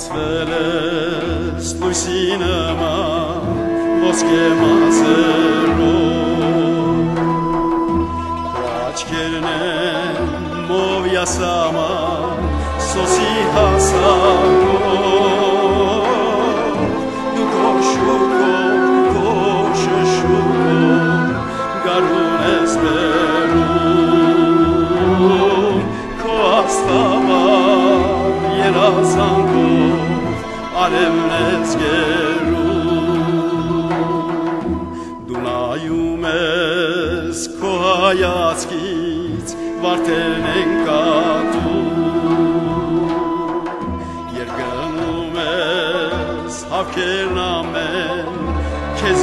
Ստացվել ես լույսի նման ոսկե մազերով Աչքերն են մով յասաման սոսի հասակով վարդերն են կատում Երգնում ես հավքերն ամեն քեզ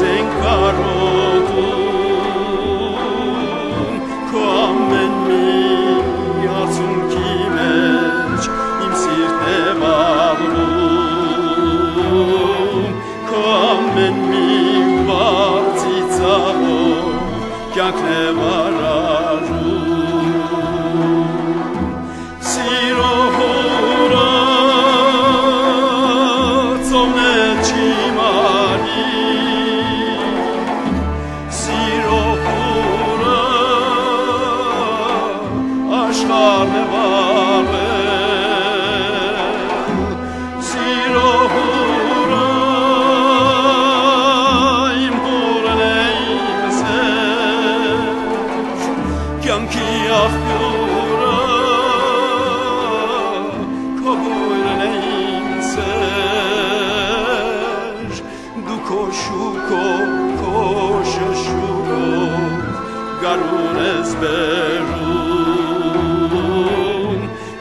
Կյանքի աղբյուրը քո բույրն է իմ սեր դու քո շուկով քո շշուկով գարուն ես բերում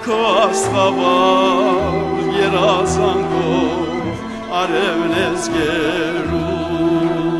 քո աստղավար երազանքով արևն ես գերում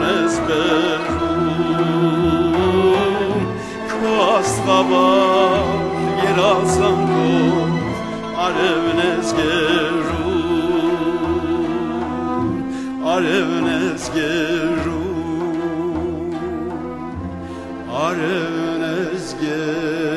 نسبتون کاس خبر گرازم رو عرب نزگرون عرب نزگرون عرب نزگرون